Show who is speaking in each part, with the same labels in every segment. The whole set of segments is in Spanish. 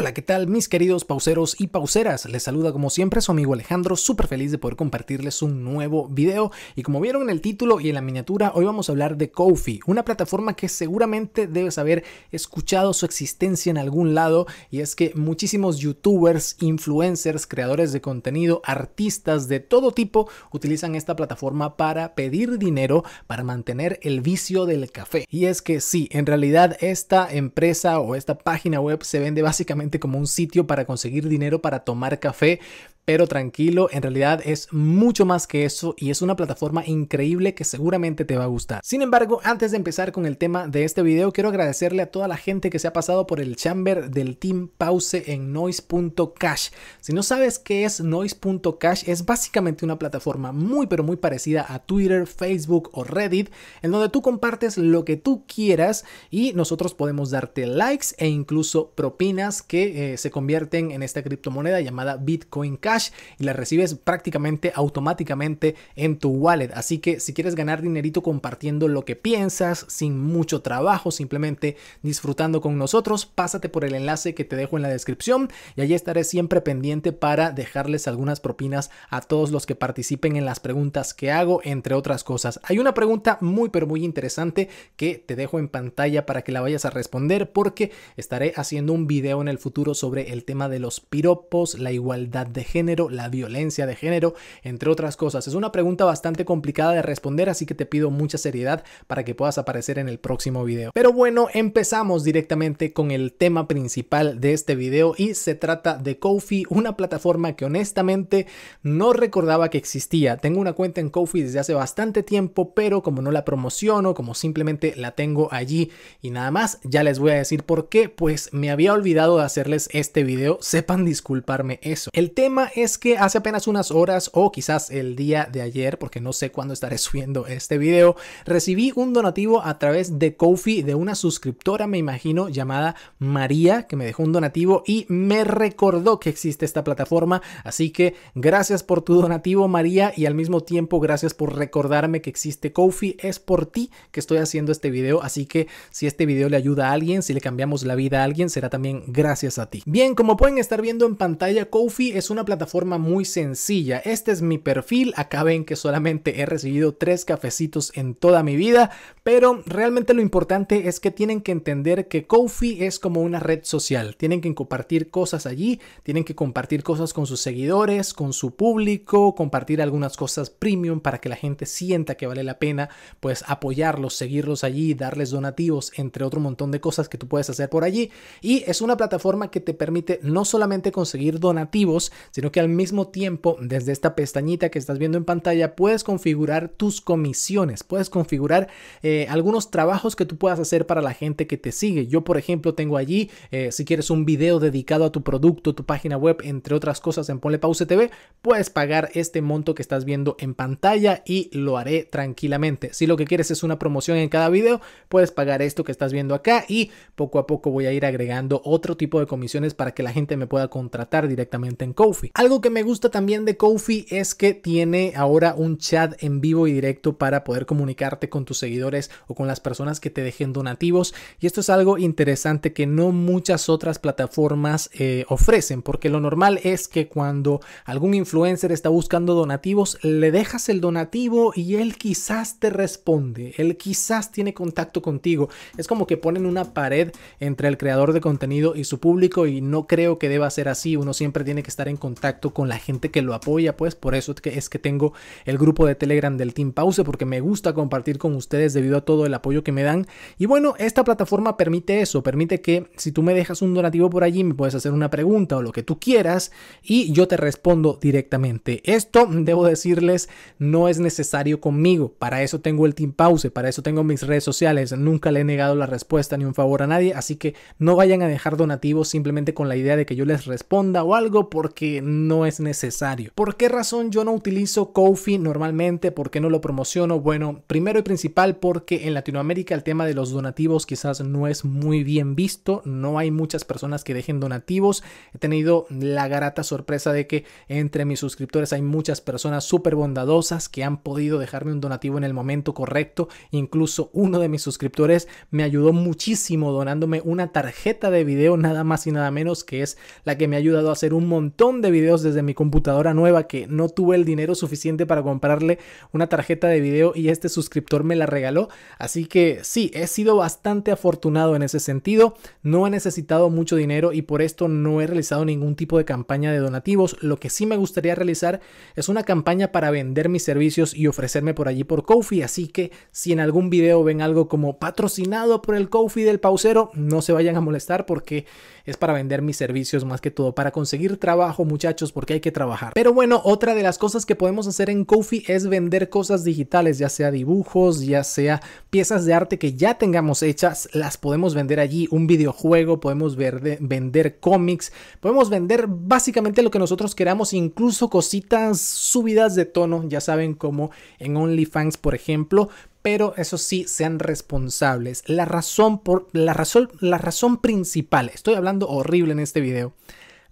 Speaker 1: Hola, ¿qué tal mis queridos pauseros y pauseras? Les saluda como siempre su amigo Alejandro, súper feliz de poder compartirles un nuevo video y como vieron en el título y en la miniatura, hoy vamos a hablar de Kofi, una plataforma que seguramente debes haber escuchado su existencia en algún lado y es que muchísimos youtubers, influencers, creadores de contenido, artistas de todo tipo utilizan esta plataforma para pedir dinero para mantener el vicio del café. Y es que sí, en realidad esta empresa o esta página web se vende básicamente como un sitio para conseguir dinero para tomar café, pero tranquilo, en realidad es mucho más que eso y es una plataforma increíble que seguramente te va a gustar. Sin embargo, antes de empezar con el tema de este video, quiero agradecerle a toda la gente que se ha pasado por el chamber del Team Pause en Noise.cash. Si no sabes qué es Noise.cash, es básicamente una plataforma muy pero muy parecida a Twitter, Facebook o Reddit, en donde tú compartes lo que tú quieras y nosotros podemos darte likes e incluso propinas que eh, se convierten en esta criptomoneda llamada Bitcoin Cash y la recibes prácticamente automáticamente en tu wallet. Así que si quieres ganar dinerito compartiendo lo que piensas, sin mucho trabajo, simplemente disfrutando con nosotros, pásate por el enlace que te dejo en la descripción y allí estaré siempre pendiente para dejarles algunas propinas a todos los que participen en las preguntas que hago, entre otras cosas. Hay una pregunta muy pero muy interesante que te dejo en pantalla para que la vayas a responder porque estaré haciendo un video en el futuro sobre el tema de los piropos, la igualdad de género la violencia de género, entre otras cosas. Es una pregunta bastante complicada de responder, así que te pido mucha seriedad para que puedas aparecer en el próximo video. Pero bueno, empezamos directamente con el tema principal de este video y se trata de Kofi, una plataforma que honestamente no recordaba que existía. Tengo una cuenta en Kofi desde hace bastante tiempo, pero como no la promociono, como simplemente la tengo allí y nada más, ya les voy a decir por qué, pues me había olvidado de hacerles este video, sepan disculparme eso. El tema es que hace apenas unas horas o quizás el día de ayer, porque no sé cuándo estaré subiendo este video, recibí un donativo a través de Kofi de una suscriptora, me imagino, llamada María, que me dejó un donativo y me recordó que existe esta plataforma. Así que gracias por tu donativo, María, y al mismo tiempo gracias por recordarme que existe Kofi. Es por ti que estoy haciendo este video, así que si este video le ayuda a alguien, si le cambiamos la vida a alguien, será también gracias a ti. Bien, como pueden estar viendo en pantalla, Kofi es una plataforma forma muy sencilla. Este es mi perfil. Acá ven que solamente he recibido tres cafecitos en toda mi vida, pero realmente lo importante es que tienen que entender que Kofi es como una red social. Tienen que compartir cosas allí, tienen que compartir cosas con sus seguidores, con su público, compartir algunas cosas premium para que la gente sienta que vale la pena pues apoyarlos, seguirlos allí, darles donativos, entre otro montón de cosas que tú puedes hacer por allí. Y es una plataforma que te permite no solamente conseguir donativos, sino que al mismo tiempo, desde esta pestañita que estás viendo en pantalla, puedes configurar tus comisiones, puedes configurar eh, algunos trabajos que tú puedas hacer para la gente que te sigue. Yo, por ejemplo, tengo allí, eh, si quieres un video dedicado a tu producto, tu página web, entre otras cosas en Ponle Pause TV, puedes pagar este monto que estás viendo en pantalla y lo haré tranquilamente. Si lo que quieres es una promoción en cada video, puedes pagar esto que estás viendo acá y poco a poco voy a ir agregando otro tipo de comisiones para que la gente me pueda contratar directamente en Kofi. Algo que me gusta también de Kofi es que tiene ahora un chat en vivo y directo para poder comunicarte con tus seguidores o con las personas que te dejen donativos. Y esto es algo interesante que no muchas otras plataformas eh, ofrecen, porque lo normal es que cuando algún influencer está buscando donativos, le dejas el donativo y él quizás te responde, él quizás tiene contacto contigo. Es como que ponen una pared entre el creador de contenido y su público y no creo que deba ser así. Uno siempre tiene que estar en contacto con la gente que lo apoya, pues por eso es que, tengo el grupo de Telegram del Team Pause, porque me gusta compartir con ustedes debido a todo el apoyo que me dan. Y bueno, esta plataforma permite eso, permite que si tú me dejas un donativo por allí, me puedes hacer una pregunta o lo que tú quieras y yo te respondo directamente. Esto, debo decirles, no es necesario conmigo. Para eso tengo el Team Pause, para eso tengo mis redes sociales. Nunca le he negado la respuesta ni un favor a nadie, así que no vayan a dejar donativos simplemente con la idea de que yo les responda o algo, porque no es necesario. ¿Por qué razón yo no utilizo Kofi normalmente? ¿Por qué no lo promociono? Bueno, primero y principal porque en Latinoamérica el tema de los donativos quizás no es muy bien visto, no hay muchas personas que dejen donativos. He tenido la grata sorpresa de que entre mis suscriptores hay muchas personas súper bondadosas que han podido dejarme un donativo en el momento correcto. Incluso uno de mis suscriptores me ayudó muchísimo donándome una tarjeta de video nada más y nada menos que es la que me ha ayudado a hacer un montón de videos desde mi computadora nueva que no tuve el dinero suficiente para comprarle una tarjeta de video y este suscriptor me la regaló. Así que sí, he sido bastante afortunado en ese sentido. No he necesitado mucho dinero y por esto no he realizado ningún tipo de campaña de donativos. Lo que sí me gustaría realizar es una campaña para vender mis servicios y ofrecerme por allí por Kofi. Así que si en algún video ven algo como patrocinado por el Kofi del pausero, no se vayan a molestar porque es para vender mis servicios más que todo, para conseguir trabajo muchachos, porque hay que trabajar. Pero bueno, otra de las cosas que podemos hacer en Kofi es vender cosas digitales, ya sea dibujos, ya sea piezas de arte que ya tengamos hechas, las podemos vender allí, un videojuego, podemos vender cómics, podemos vender básicamente lo que nosotros queramos, incluso cositas subidas de tono, ya saben como en OnlyFans por ejemplo, pero eso sí, sean responsables. La razón por la razón la razón principal, estoy hablando horrible en este video.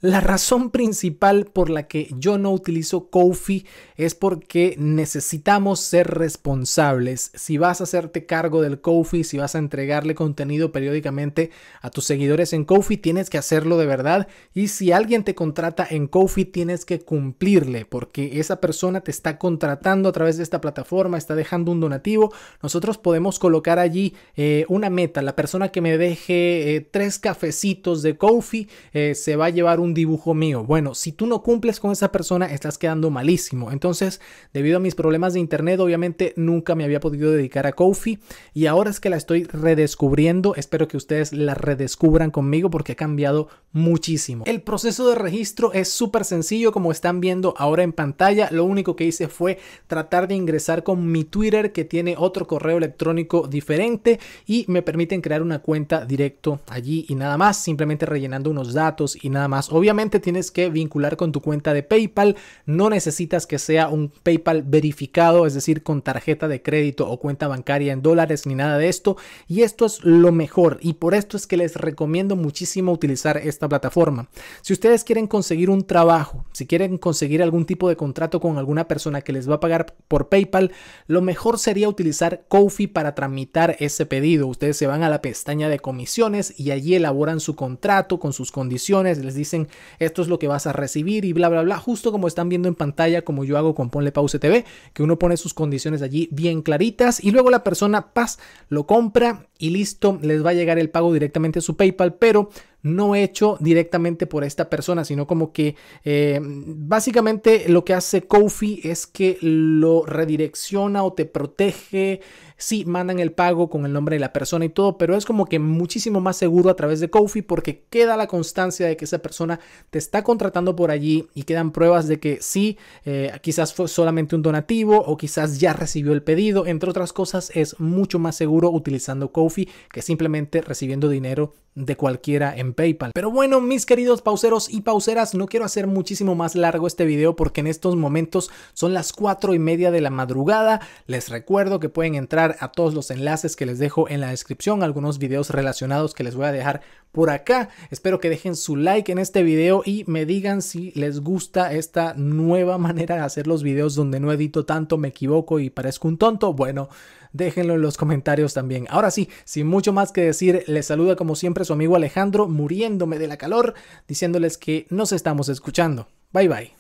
Speaker 1: La razón principal por la que yo no utilizo Kofi es porque necesitamos ser responsables. Si vas a hacerte cargo del Kofi, si vas a entregarle contenido periódicamente a tus seguidores en Kofi, tienes que hacerlo de verdad. Y si alguien te contrata en Kofi, tienes que cumplirle porque esa persona te está contratando a través de esta plataforma, está dejando un donativo. Nosotros podemos colocar allí eh, una meta. La persona que me deje eh, tres cafecitos de Kofi eh, se va a llevar un un dibujo mío. Bueno, si tú no cumples con esa persona, estás quedando malísimo. Entonces, debido a mis problemas de internet, obviamente nunca me había podido dedicar a Kofi y ahora es que la estoy redescubriendo. Espero que ustedes la redescubran conmigo porque ha cambiado muchísimo. El proceso de registro es súper sencillo, como están viendo ahora en pantalla. Lo único que hice fue tratar de ingresar con mi Twitter que tiene otro correo electrónico diferente y me permiten crear una cuenta directo allí y nada más, simplemente rellenando unos datos y nada más. Obviamente tienes que vincular con tu cuenta de PayPal, no necesitas que sea un PayPal verificado, es decir, con tarjeta de crédito o cuenta bancaria en dólares ni nada de esto. Y esto es lo mejor y por esto es que les recomiendo muchísimo utilizar esta plataforma. Si ustedes quieren conseguir un trabajo, si quieren conseguir algún tipo de contrato con alguna persona que les va a pagar por PayPal, lo mejor sería utilizar Kofi para tramitar ese pedido. Ustedes se van a la pestaña de comisiones y allí elaboran su contrato con sus condiciones, les dicen esto es lo que vas a recibir y bla, bla, bla, justo como están viendo en pantalla, como yo hago con Ponle Pause TV, que uno pone sus condiciones allí bien claritas y luego la persona, paz, lo compra y listo, les va a llegar el pago directamente a su PayPal, pero no hecho directamente por esta persona, sino como que eh, básicamente lo que hace Kofi es que lo redirecciona o te protege. Sí, mandan el pago con el nombre de la persona y todo, pero es como que muchísimo más seguro a través de Kofi porque queda la constancia de que esa persona te está contratando por allí y quedan pruebas de que sí, eh, quizás fue solamente un donativo o quizás ya recibió el pedido. Entre otras cosas, es mucho más seguro utilizando Que simplemente recibiendo dinero de cualquiera en PayPal. Pero bueno, mis queridos pauseros y pauseras, no quiero hacer muchísimo más largo este video porque en estos momentos son las 4 y media de la madrugada. Les recuerdo que pueden entrar a todos los enlaces que les dejo en la descripción, algunos videos relacionados que les voy a dejar por acá. Espero que dejen su like en este video y me digan si les gusta esta nueva manera de hacer los videos donde no edito tanto, me equivoco y parezco un tonto. Bueno, déjenlo en los comentarios también. Ahora sí, sin mucho más que decir, les saluda como siempre su amigo Alejandro, muriéndome de la calor, diciéndoles que nos estamos escuchando. Bye bye.